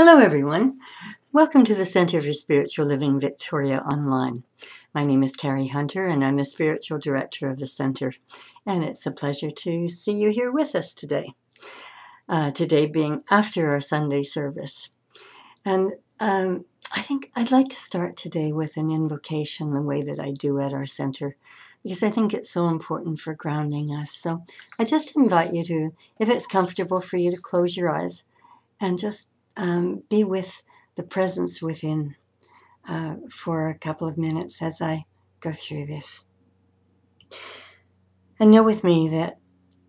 Hello, everyone. Welcome to the Center for Spiritual Living Victoria Online. My name is Carrie Hunter, and I'm the spiritual director of the center. And it's a pleasure to see you here with us today. Uh, today being after our Sunday service. And um, I think I'd like to start today with an invocation the way that I do at our center, because I think it's so important for grounding us. So I just invite you to, if it's comfortable for you, to close your eyes and just um, be with the presence within uh, for a couple of minutes as I go through this. And know with me that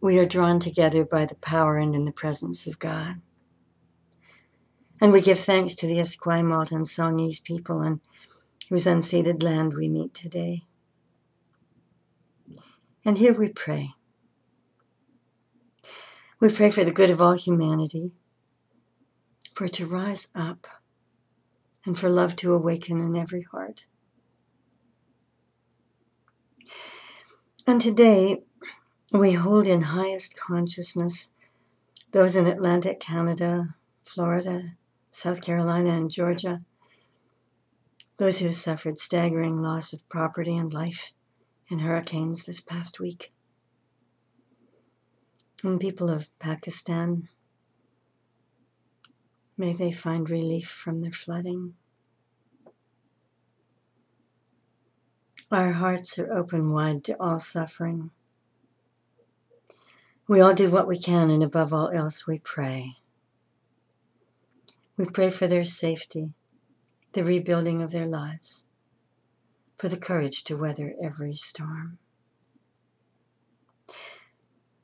we are drawn together by the power and in the presence of God. And we give thanks to the Esquimalt and Songhees people and whose unceded land we meet today. And here we pray. We pray for the good of all humanity for it to rise up and for love to awaken in every heart. And today, we hold in highest consciousness those in Atlantic Canada, Florida, South Carolina, and Georgia, those who suffered staggering loss of property and life in hurricanes this past week, and people of Pakistan, May they find relief from their flooding. Our hearts are open wide to all suffering. We all do what we can, and above all else, we pray. We pray for their safety, the rebuilding of their lives, for the courage to weather every storm.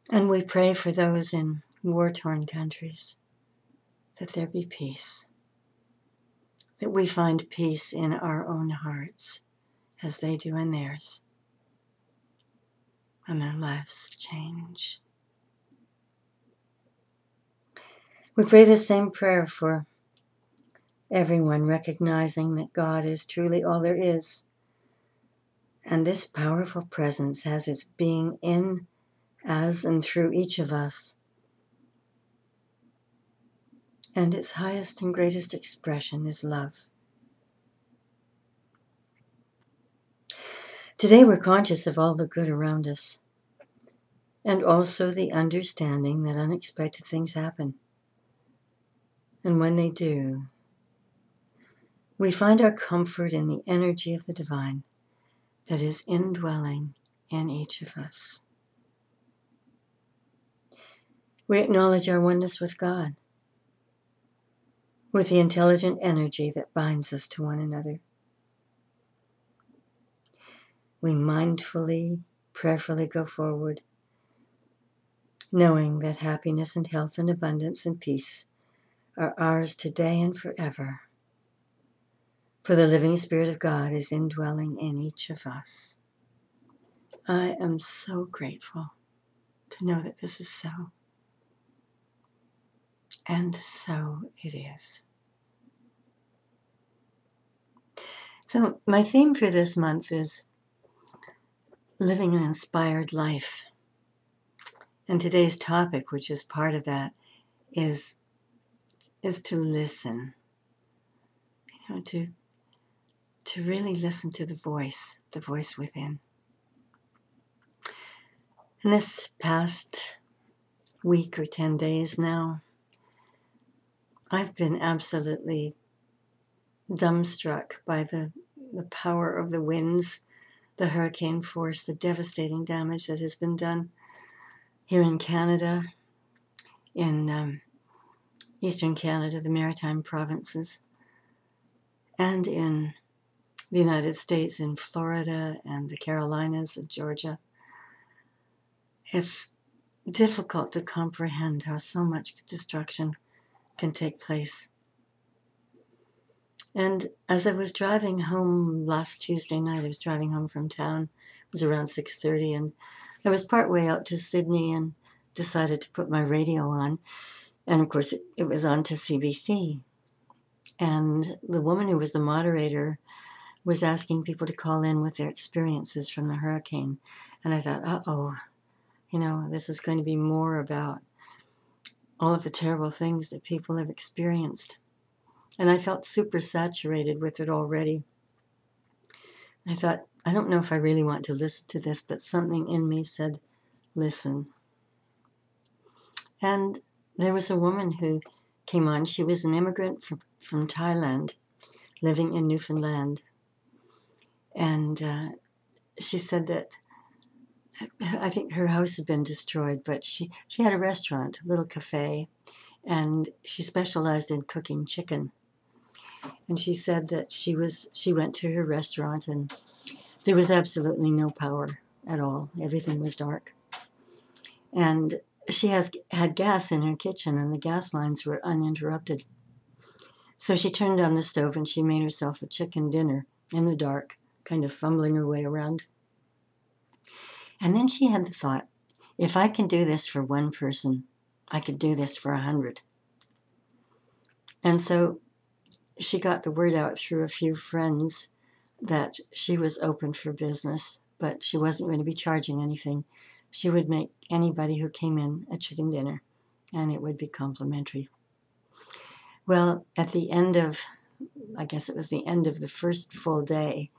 And we pray for those in war torn countries that there be peace, that we find peace in our own hearts as they do in theirs, and their lives change. We pray the same prayer for everyone, recognizing that God is truly all there is. And this powerful presence has its being in, as, and through each of us and its highest and greatest expression is love. Today we're conscious of all the good around us, and also the understanding that unexpected things happen. And when they do, we find our comfort in the energy of the divine that is indwelling in each of us. We acknowledge our oneness with God with the intelligent energy that binds us to one another. We mindfully, prayerfully go forward, knowing that happiness and health and abundance and peace are ours today and forever. For the living Spirit of God is indwelling in each of us. I am so grateful to know that this is so. And so it is. So, my theme for this month is living an inspired life. And today's topic, which is part of that, is, is to listen. You know, to, to really listen to the voice, the voice within. In this past week or 10 days now, I've been absolutely dumbstruck by the, the power of the winds, the hurricane force, the devastating damage that has been done here in Canada, in um, eastern Canada, the maritime provinces, and in the United States, in Florida and the Carolinas and Georgia. It's difficult to comprehend how so much destruction can take place. And as I was driving home last Tuesday night, I was driving home from town. It was around 6:30 and I was partway out to Sidney and decided to put my radio on. And of course, it, it was on to CBC. And the woman who was the moderator was asking people to call in with their experiences from the hurricane. And I thought, uh oh, you know, this is going to be more about all of the terrible things that people have experienced And I felt super saturated with it already. I thought, I don't know if I really want to listen to this, but something in me said, listen. And there was a woman who came on. She was an immigrant from, from Thailand, living in Newfoundland. And uh, she said that I think her house had been destroyed, but she, she had a restaurant, a little cafe, and she specialized in cooking chicken. And she said that she was she went to her restaurant and there was absolutely no power at all. Everything was dark. And she has had gas in her kitchen and the gas lines were uninterrupted. So she turned on the stove and she made herself a chicken dinner in the dark, kind of fumbling her way around. And then she had the thought, if I can do this for one person, I could do this for a hundred. And so she got the word out through a few friends that she was open for business, but she wasn't going to be charging anything. She would make anybody who came in a chicken dinner, and it would be complimentary. Well, at the end of, I guess it was the end of the first full day,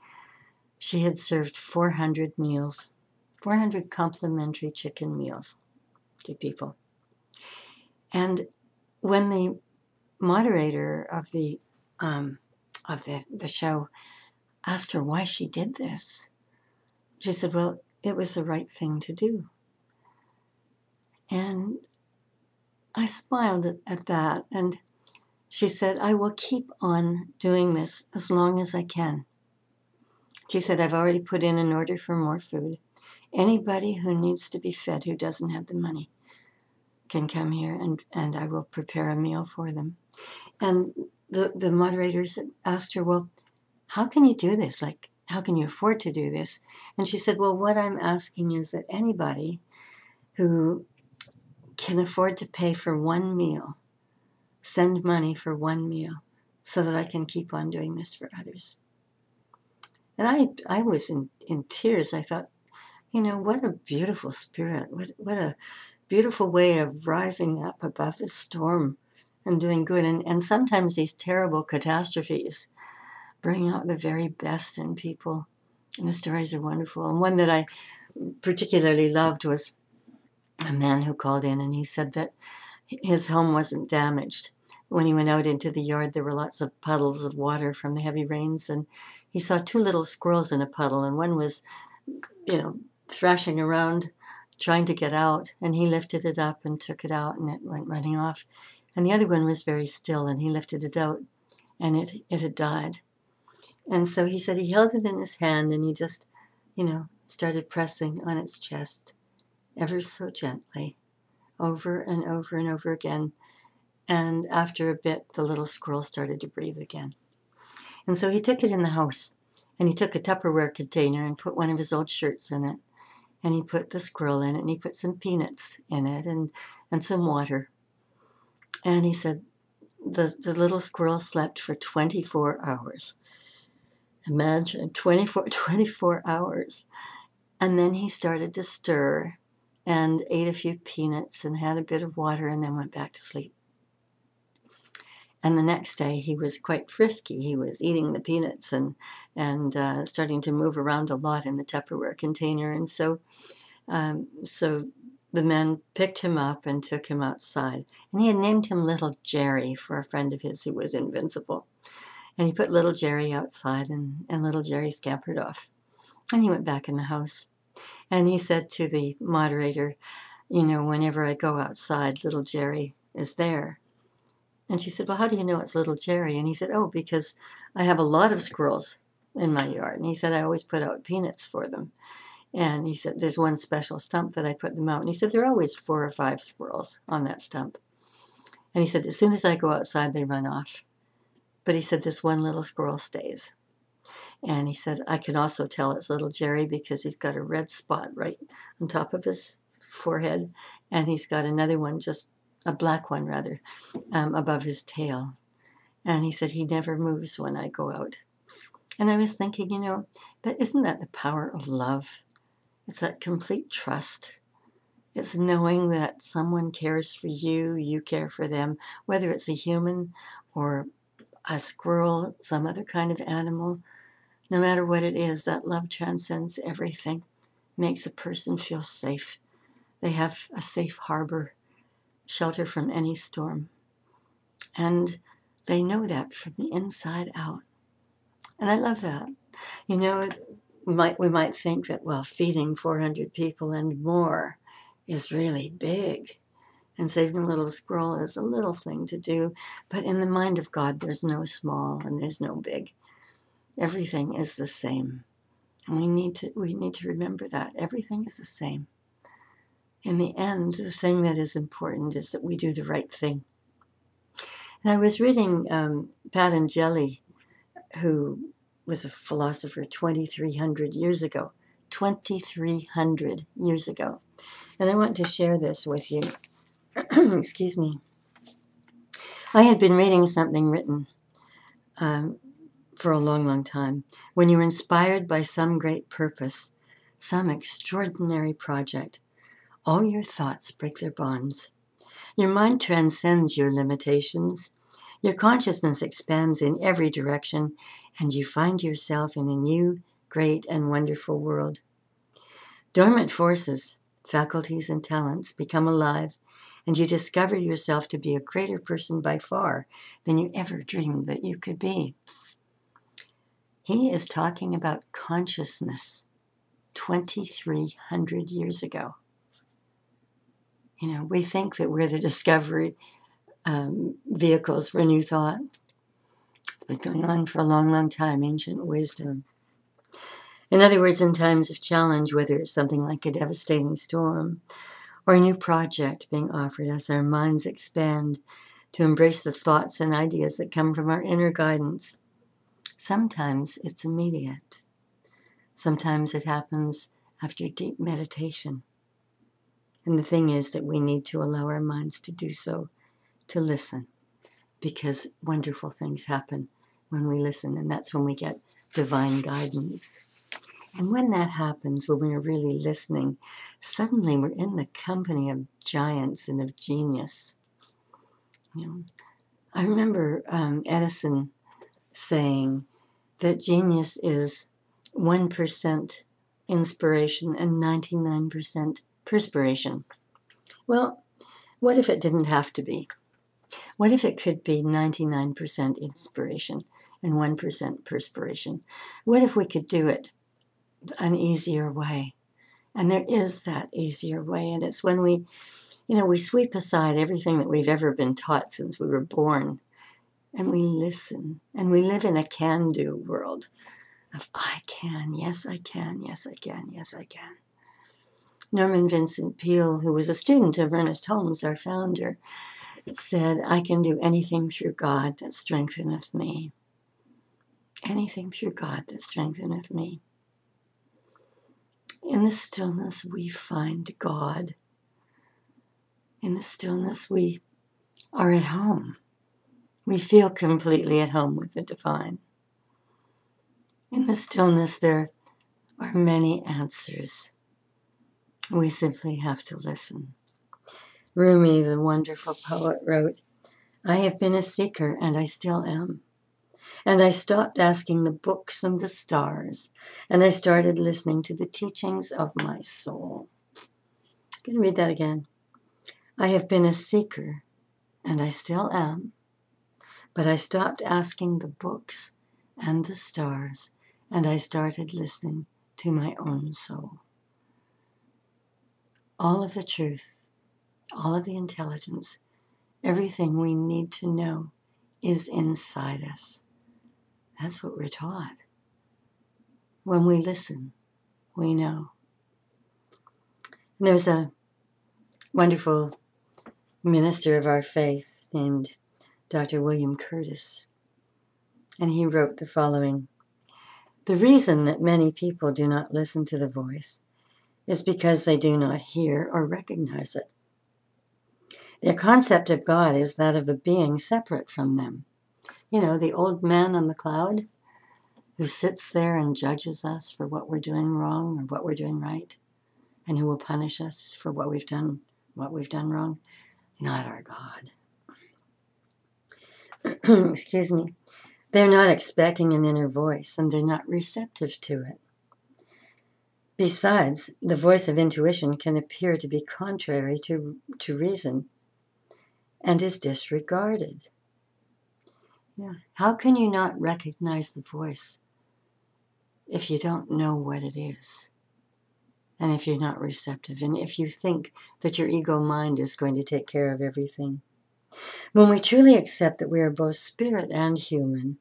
she had served 400 meals, 400 complimentary chicken meals to people. And when the moderator of the um, of the, the show asked her why she did this. She said, Well, it was the right thing to do. And I smiled at, at that and she said, I will keep on doing this as long as I can. She said, I've already put in an order for more food. Anybody who needs to be fed who doesn't have the money can come here and, and I will prepare a meal for them. And the, the moderators asked her, Well, how can you do this? Like, how can you afford to do this? And she said, Well, what I'm asking is that anybody who can afford to pay for one meal, send money for one meal so that I can keep on doing this for others. And I, I was in, in tears. I thought, you know, what a beautiful spirit. What, what a beautiful way of rising up above the storm and doing good. And, and sometimes these terrible catastrophes bring out the very best in people. And the stories are wonderful. And one that I particularly loved was a man who called in and he said that his home wasn't damaged. When he went out into the yard, there were lots of puddles of water from the heavy rains, and he saw two little squirrels in a puddle, and one was, you know, thrashing around trying to get out, and he lifted it up and took it out, and it went running off. And the other one was very still, and he lifted it out, and it, it had died. And so he said he held it in his hand, and he just, you know, started pressing on its chest ever so gently, over and over and over again. And after a bit, the little squirrel started to breathe again. And so he took it in the house, and he took a Tupperware container and put one of his old shirts in it. And he put the squirrel in it, and he put some peanuts in it, and, and some water. And he said, the, the little squirrel slept for 24 hours. Imagine 24, 24 hours. And then he started to stir and ate a few peanuts and had a bit of water and then went back to sleep. And the next day he was quite frisky. He was eating the peanuts and and uh, starting to move around a lot in the Tupperware container. And so, um, so the men picked him up and took him outside. And he had named him Little Jerry for a friend of his who was invincible. And he put Little Jerry outside, and, and Little Jerry scampered off. And he went back in the house. And he said to the moderator, You know, whenever I go outside, Little Jerry is there. And she said, Well, how do you know it's Little Jerry? And he said, Oh, because I have a lot of squirrels in my yard. And he said, I always put out peanuts for them. And he said, There's one special stump that I put them out. And he said, There are always four or five squirrels on that stump. And he said, As soon as I go outside, they run off. But he said, This one little squirrel stays. And he said, I can also tell it's little Jerry because he's got a red spot right on top of his forehead. And he's got another one, just a black one rather, um, above his tail. And he said, He never moves when I go out. And I was thinking, you know, that isn't that the power of love? It's that complete trust. It's knowing that someone cares for you, you care for them, whether it's a human or a squirrel, some other kind of animal, no matter what it is, that love transcends everything, makes a person feel safe. They have a safe harbor, shelter from any storm. And they know that from the inside out. And I love that. You know, we might, we might think that, well, feeding 400 people and more is really big. And saving a little squirrel is a little thing to do. But in the mind of God, there's no small and there's no big. Everything is the same. And we need to, we need to remember that. Everything is the same. In the end, the thing that is important is that we do the right thing. And I was reading um, Patanjali, who was a philosopher 2,300 years ago. 2,300 years ago. And I want to share this with you. Excuse me. I had been reading something written um, for a long, long time. When you're inspired by some great purpose, some extraordinary project, all your thoughts break their bonds. Your mind transcends your limitations. Your consciousness expands in every direction, and you find yourself in a new, great, and wonderful world. Dormant forces, faculties, and talents become alive, and you discover yourself to be a greater person by far than you ever dreamed that you could be. He is talking about consciousness 2,300 years ago. You know, we think that we're the discovery um, vehicles for new thought. Been going on for a long, long time, ancient wisdom. In other words, in times of challenge, whether it's something like a devastating storm or a new project being offered as our minds expand to embrace the thoughts and ideas that come from our inner guidance, sometimes it's immediate. Sometimes it happens after deep meditation. And the thing is that we need to allow our minds to do so, to listen, because wonderful things happen when we listen, and that's when we get divine guidance. And when that happens, when we're really listening, suddenly we're in the company of giants and of genius. You know, I remember um, Edison saying that genius is 1% inspiration and 99% perspiration. Well, what if it didn't have to be? What if it could be 99% inspiration and 1% perspiration? What if we could do it an easier way. And there is that easier way. And it's when we, you know, we sweep aside everything that we've ever been taught since we were born and we listen and we live in a can do world of I can, yes, I can, yes, I can, yes, I can. Norman Vincent Peale, who was a student of Ernest Holmes, our founder, said, I can do anything through God that strengtheneth me. Anything through God that strengtheneth me. In the stillness, we find God. In the stillness, we are at home. We feel completely at home with the divine. In the stillness, there are many answers. We simply have to listen. Rumi, the wonderful poet, wrote, I have been a seeker and I still am. And I stopped asking the books and the stars, and I started listening to the teachings of my soul. I'm going to read that again. I have been a seeker, and I still am, but I stopped asking the books and the stars, and I started listening to my own soul. All of the truth, all of the intelligence, everything we need to know is inside us. That's what we're taught. When we listen, we know. And there's a wonderful minister of our faith named Dr. William Curtis, and he wrote the following The reason that many people do not listen to the voice is because they do not hear or recognize it. Their concept of God is that of a being separate from them you know, the old man on the cloud who sits there and judges us for what we're doing wrong or what we're doing right, and who will punish us for what we've done, what we've done wrong. Not our God. Excuse me. They're not expecting an inner voice and they're not receptive to it. Besides, the voice of intuition can appear to be contrary to, to reason and is disregarded. Yeah. How can you not recognize the voice if you don't know what it is? And if you're not receptive, and if you think that your ego mind is going to take care of everything. When we truly accept that we are both spirit and human,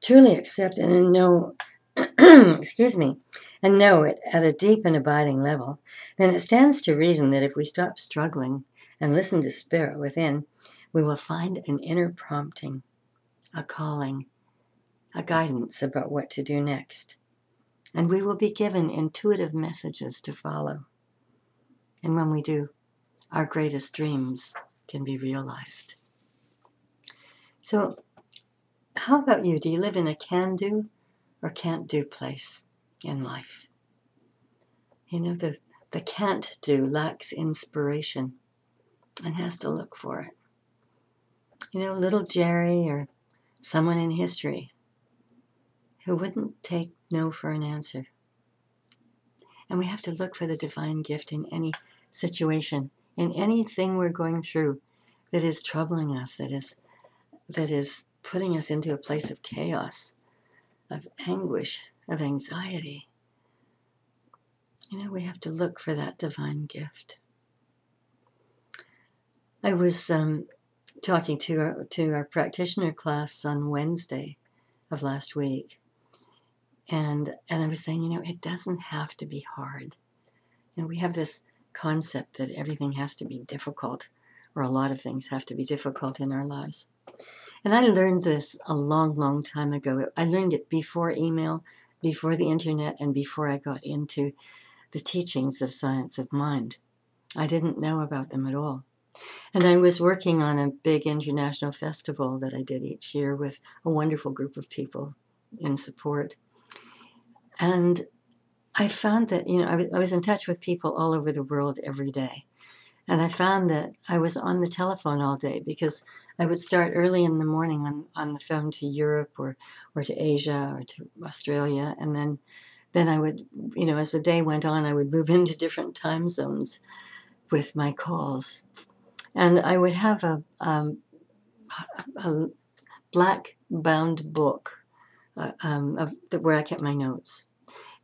truly accept and know excuse me, and know it at a deep and abiding level, then it stands to reason that if we stop struggling and listen to spirit within, we will find an inner prompting, a calling, a guidance about what to do next. And we will be given intuitive messages to follow. And when we do, our greatest dreams can be realized. So, how about you? Do you live in a can do or can't do place in life. You know, the, the can't do lacks inspiration and has to look for it. You know, little Jerry or someone in history who wouldn't take no for an answer. And we have to look for the divine gift in any situation, in anything we're going through that is troubling us, that is that is putting us into a place of chaos of anguish, of anxiety. You know, we have to look for that divine gift. I was um, talking to our, to our practitioner class on Wednesday of last week, and and I was saying, you know, it doesn't have to be hard. You know, we have this concept that everything has to be difficult, or a lot of things have to be difficult in our lives. And I learned this a long, long time ago. I learned it before email, before the internet, and before I got into the teachings of science of mind. I didn't know about them at all. And I was working on a big international festival that I did each year with a wonderful group of people in support. And I found that, you know, I I was in touch with people all over the world every day. And I found that I was on the telephone all day because I would start early in the morning on, on the phone to Europe or, or to Asia or to Australia. And then, then I would, you know, as the day went on, I would move into different time zones with my calls. And I would have a, um, a black bound book uh, um, of, where I kept my notes.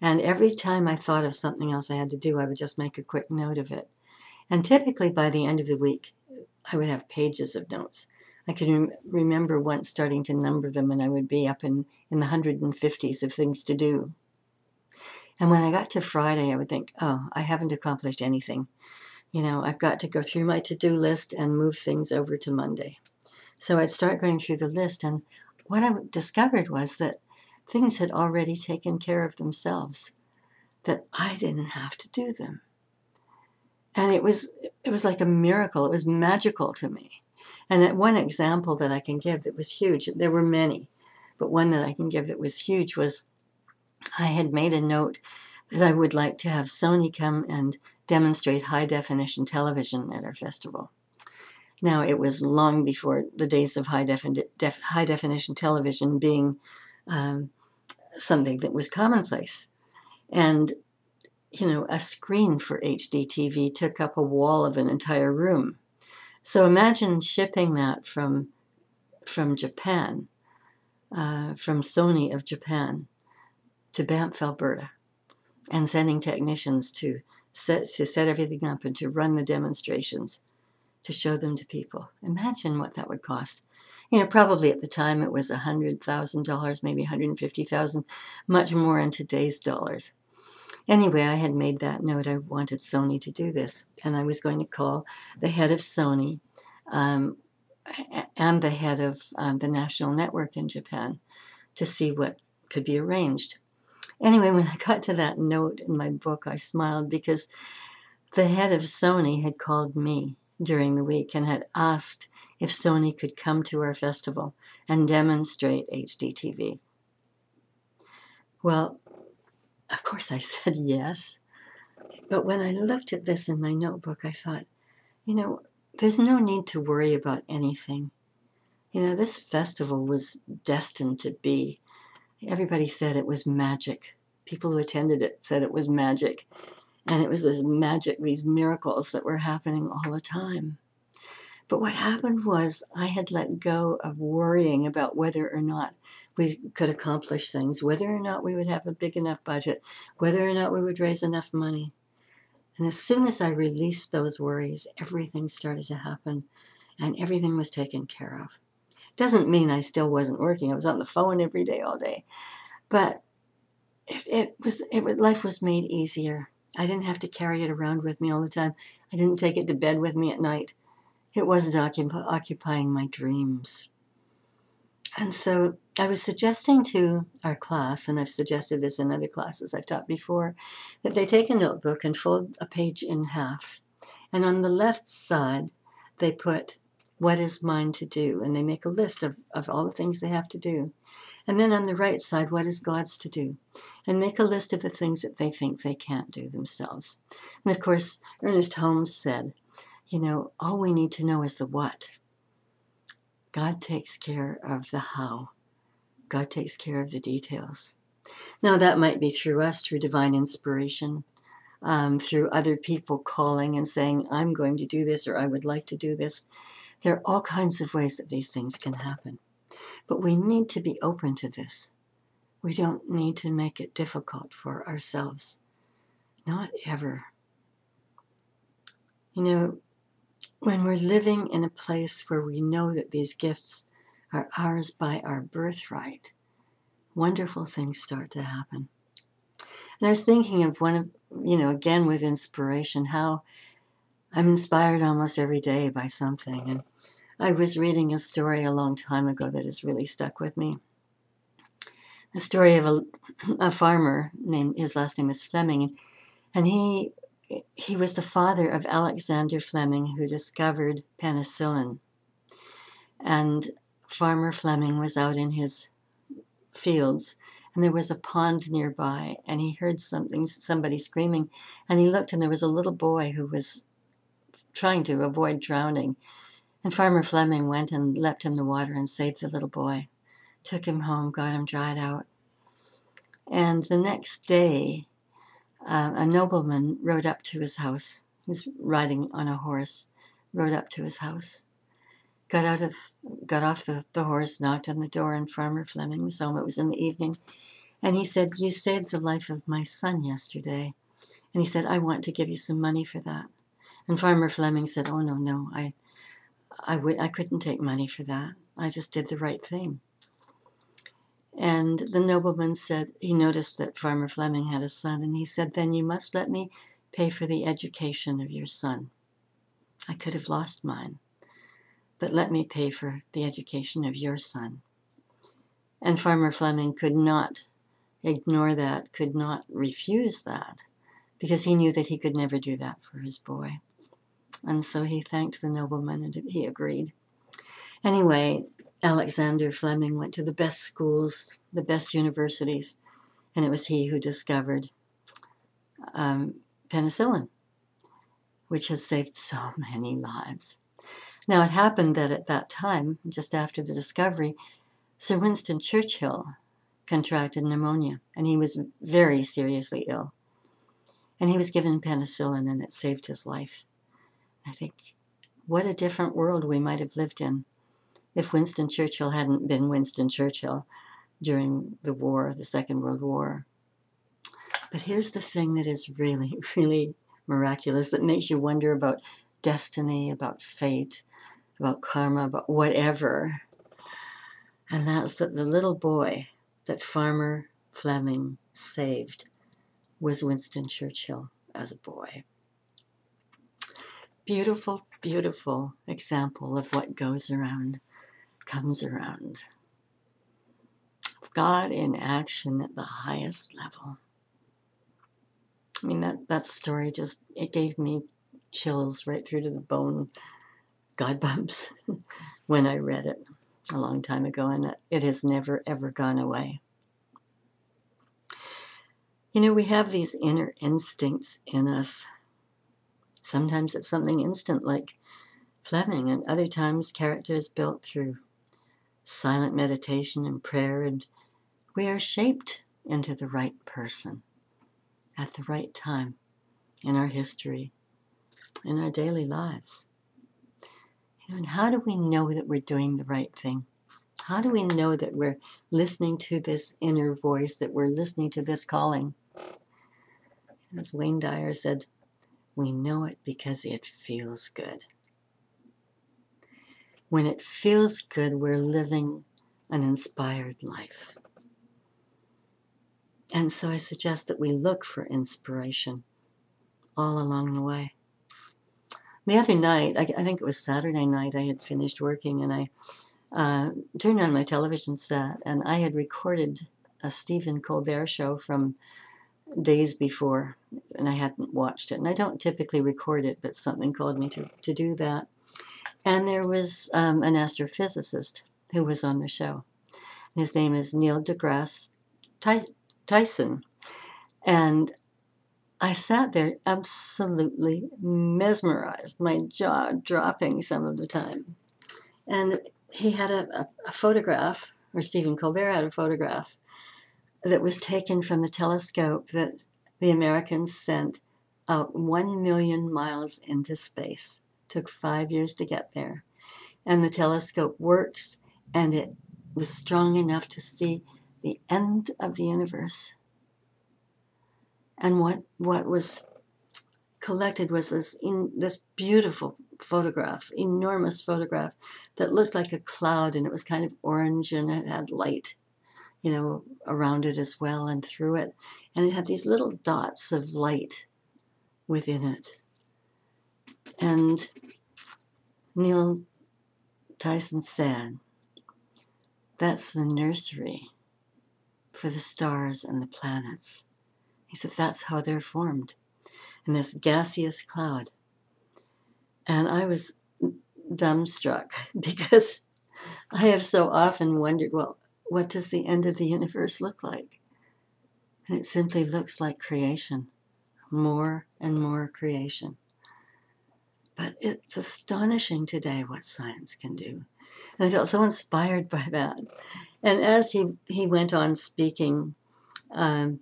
And every time I thought of something else I had to do, I would just make a quick note of it. And typically by the end of the week, I would have pages of notes. I can remember once starting to number them, and I would be up in, in the 150s of things to do. And when I got to Friday, I would think, oh, I haven't accomplished anything. You know, I've got to go through my to do list and move things over to Monday. So I'd start going through the list, and what I discovered was that things had already taken care of themselves, that I didn't have to do them and it was it was like a miracle. It was magical to me. And that one example that I can give that was huge. There were many, but one that I can give that was huge was I had made a note that I would like to have Sony come and demonstrate high definition television at our festival. Now, it was long before the days of high, defini- def- high definition television being um, something that was commonplace. And you know, a screen for HD TV took up a wall of an entire room. So imagine shipping that from from Japan, uh, from Sony of Japan, to Banff, Alberta, and sending technicians to set to set everything up and to run the demonstrations, to show them to people. Imagine what that would cost. You know, probably at the time it was a hundred thousand dollars, maybe 150,000, much more in today's dollars. Anyway, I had made that note. I wanted Sony to do this, and I was going to call the head of Sony um, and the head of um, the national network in Japan to see what could be arranged. Anyway, when I got to that note in my book, I smiled because the head of Sony had called me during the week and had asked if Sony could come to our festival and demonstrate HDTV. Well, of course, I said yes. But when I looked at this in my notebook, I thought, you know, there's no need to worry about anything. You know, this festival was destined to be. Everybody said it was magic. People who attended it said it was magic. And it was this magic, these miracles that were happening all the time. But what happened was I had let go of worrying about whether or not we could accomplish things, whether or not we would have a big enough budget, whether or not we would raise enough money. And as soon as I released those worries, everything started to happen and everything was taken care of. Doesn't mean I still wasn't working. I was on the phone every day, all day. But it, it was, it was, life was made easier. I didn't have to carry it around with me all the time. I didn't take it to bed with me at night. It wasn't occup- occupying my dreams. And so I was suggesting to our class, and I've suggested this in other classes I've taught before, that they take a notebook and fold a page in half. And on the left side, they put what is mine to do, and they make a list of, of all the things they have to do. And then on the right side, what is God's to do? And make a list of the things that they think they can't do themselves. And of course, Ernest Holmes said, you know, all we need to know is the what. God takes care of the how. God takes care of the details. Now, that might be through us, through divine inspiration, um, through other people calling and saying, I'm going to do this or I would like to do this. There are all kinds of ways that these things can happen. But we need to be open to this. We don't need to make it difficult for ourselves. Not ever. You know, when we're living in a place where we know that these gifts are ours by our birthright, wonderful things start to happen. And I was thinking of one of, you know, again with inspiration, how I'm inspired almost every day by something. And I was reading a story a long time ago that has really stuck with me. The story of a, a farmer named, his last name is Fleming, and he he was the father of Alexander Fleming, who discovered penicillin. And Farmer Fleming was out in his fields, and there was a pond nearby, and he heard something, somebody screaming, and he looked, and there was a little boy who was trying to avoid drowning. And Farmer Fleming went and leapt in the water and saved the little boy, took him home, got him dried out. And the next day, uh, a nobleman rode up to his house. He was riding on a horse, rode up to his house, got out of, got off the, the horse, knocked on the door, and Farmer Fleming was home. It was in the evening, and he said, "You saved the life of my son yesterday," and he said, "I want to give you some money for that." And Farmer Fleming said, "Oh no, no, I, I would, I couldn't take money for that. I just did the right thing." And the nobleman said he noticed that Farmer Fleming had a son, and he said, Then you must let me pay for the education of your son. I could have lost mine, but let me pay for the education of your son. And Farmer Fleming could not ignore that, could not refuse that, because he knew that he could never do that for his boy. And so he thanked the nobleman and he agreed. Anyway, Alexander Fleming went to the best schools, the best universities, and it was he who discovered um, penicillin, which has saved so many lives. Now, it happened that at that time, just after the discovery, Sir Winston Churchill contracted pneumonia, and he was very seriously ill. And he was given penicillin, and it saved his life. I think, what a different world we might have lived in if Winston Churchill hadn't been Winston Churchill during the war, the Second World War. But here's the thing that is really, really miraculous that makes you wonder about destiny, about fate, about karma, about whatever. And that's that the little boy that Farmer Fleming saved was Winston Churchill as a boy. Beautiful, beautiful example of what goes around comes around. God in action at the highest level. I mean that that story just it gave me chills right through to the bone, God bumps, when I read it a long time ago, and it has never ever gone away. You know, we have these inner instincts in us. Sometimes it's something instant like Fleming, and other times character is built through silent meditation and prayer, and we are shaped into the right person at the right time in our history, in our daily lives. You know, and how do we know that we're doing the right thing? How do we know that we're listening to this inner voice, that we're listening to this calling? As Wayne Dyer said, we know it because it feels good. When it feels good, we're living an inspired life. And so I suggest that we look for inspiration all along the way. The other night, I, I think it was Saturday night, I had finished working and I uh, turned on my television set and I had recorded a Stephen Colbert show from days before and I hadn't watched it. And I don't typically record it, but something called me to, to do that. And there was um, an astrophysicist who was on the show. His name is Neil deGrasse Ty- Tyson. And I sat there absolutely mesmerized, my jaw dropping some of the time. And he had a, a, a photograph, or Stephen Colbert had a photograph, that was taken from the telescope that the Americans sent out one million miles into space. Took five years to get there. And the telescope works, and it was strong enough to see the end of the universe and what what was collected was this in this beautiful photograph, enormous photograph that looked like a cloud and it was kind of orange and it had light, you know, around it as well and through it. And it had these little dots of light within it. And Neil Tyson said, that's the nursery for the stars and the planets. He said, That's how they're formed in this gaseous cloud. And I was dumbstruck because I have so often wondered, well, what does the end of the universe look like? And it simply looks like creation, more and more creation. But it's astonishing today what science can do. And I felt so inspired by that. And as he, he went on speaking, um,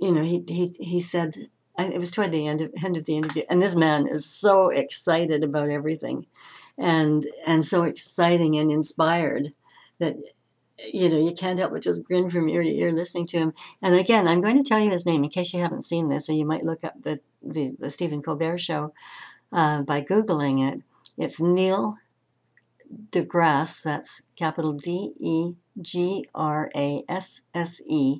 you know, he, he, he said, it was toward the end of, end of the interview, and this man is so excited about everything and, and so exciting and inspired that, you know, you can't help but just grin from ear to ear listening to him. And again, I'm going to tell you his name in case you haven't seen this, or you might look up the, the, the Stephen Colbert show uh, by Googling it. It's Neil deGrasse, that's capital D E G R A S S E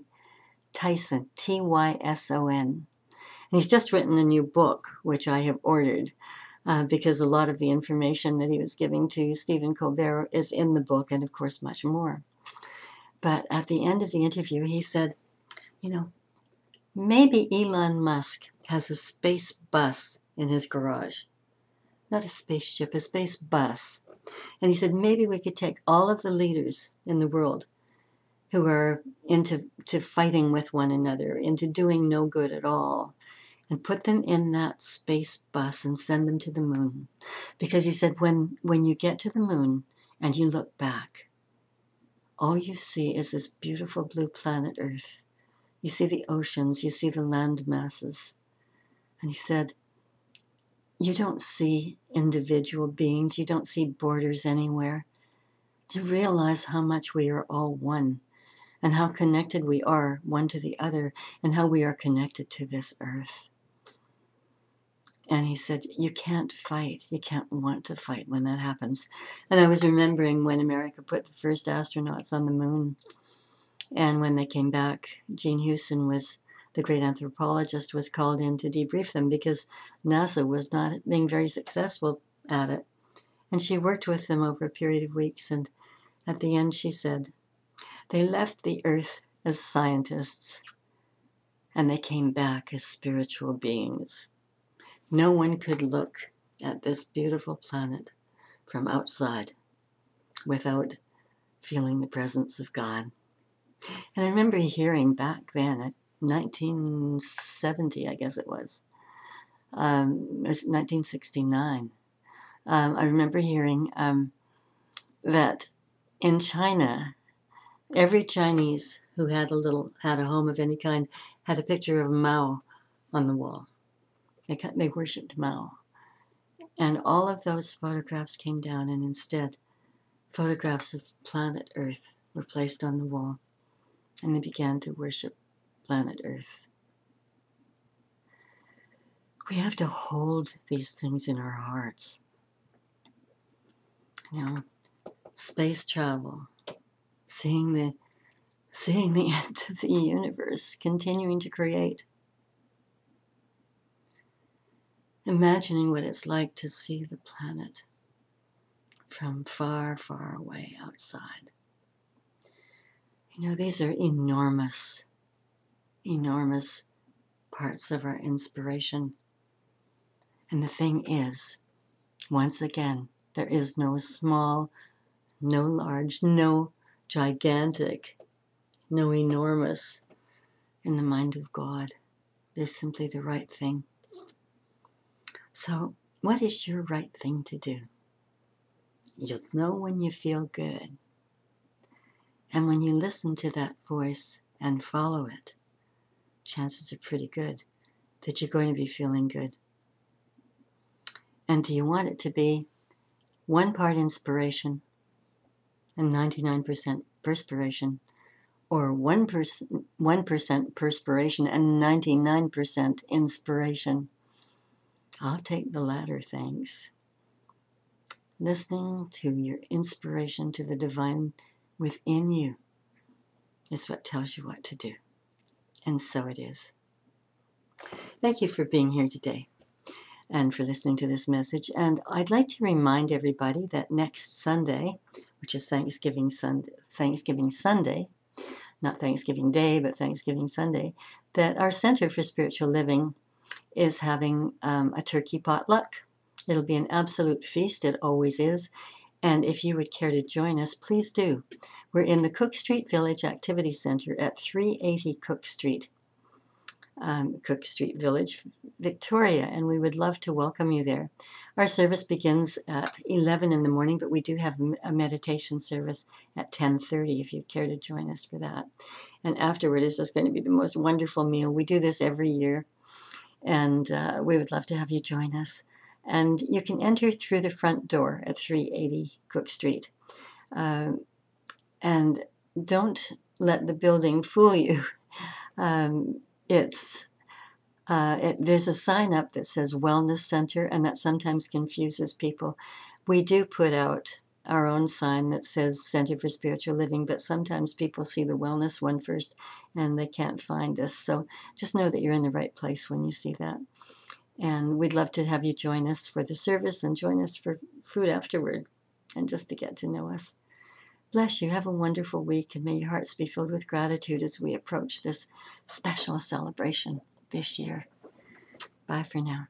Tyson, T Y S O N. And he's just written a new book, which I have ordered. Uh, because a lot of the information that he was giving to Stephen Colbert is in the book, and of course, much more. But at the end of the interview, he said, You know, maybe Elon Musk has a space bus in his garage. Not a spaceship, a space bus. And he said, maybe we could take all of the leaders in the world who are into to fighting with one another, into doing no good at all, and put them in that space bus and send them to the moon. Because he said, when, when you get to the moon and you look back, all you see is this beautiful blue planet Earth. You see the oceans, you see the land masses. And he said, you don't see individual beings, you don't see borders anywhere. You realize how much we are all one and how connected we are one to the other and how we are connected to this earth. And he said, You can't fight. You can't want to fight when that happens. And I was remembering when America put the first astronauts on the moon. And when they came back, Jean Houston was the great anthropologist, was called in to debrief them because NASA was not being very successful at it. And she worked with them over a period of weeks. And at the end, she said, they left the earth as scientists and they came back as spiritual beings. No one could look at this beautiful planet from outside without feeling the presence of God. And I remember hearing back then, at 1970, I guess it was, um, it was 1969. Um, I remember hearing um, that in China, every Chinese who had a little had a home of any kind had a picture of Mao on the wall. They they worshipped Mao, and all of those photographs came down, and instead, photographs of planet Earth were placed on the wall, and they began to worship planet Earth. We have to hold these things in our hearts. You know, space travel, seeing the seeing the end of the universe, continuing to create. Imagining what it's like to see the planet from far, far away outside. You know, these are enormous, enormous parts of our inspiration. And the thing is, once again, there is no small, no large, no gigantic, no enormous in the mind of God. There's simply the right thing. So, what is your right thing to do? You'll know when you feel good. And when you listen to that voice and follow it, chances are pretty good that you're going to be feeling good. And do you want it to be one part inspiration and 99% perspiration, or 1%, 1% perspiration and 99% inspiration. I'll take the latter, thanks. Listening to your inspiration to the divine within you is what tells you what to do. And so it is. Thank you for being here today and for listening to this message. And I'd like to remind everybody that next Sunday, which is Thanksgiving Sunday, Thanksgiving Sunday, not Thanksgiving Day, but Thanksgiving Sunday, that our Center for Spiritual Living is having um, a turkey potluck. It'll be an absolute feast, it always is. And if you would care to join us, please do. We're in the Cook Street Village Activity Center at 380 Cook Street um, Cook Street Village, Victoria, and we would love to welcome you there. Our service begins at 11 in the morning, but we do have a meditation service at 10:30 if you'd care to join us for that. And afterward is just going to be the most wonderful meal. We do this every year, and uh, we would love to have you join us. And you can enter through the front door at 380 Cook Street. Um, and don't let the building fool you. Um, it's uh, it, there's a sign up that says wellness center and that sometimes confuses people we do put out our own sign that says center for spiritual living but sometimes people see the wellness one first and they can't find us so just know that you're in the right place when you see that and we'd love to have you join us for the service and join us for food afterward and just to get to know us Bless you. Have a wonderful week, and may your hearts be filled with gratitude as we approach this special celebration this year. Bye for now.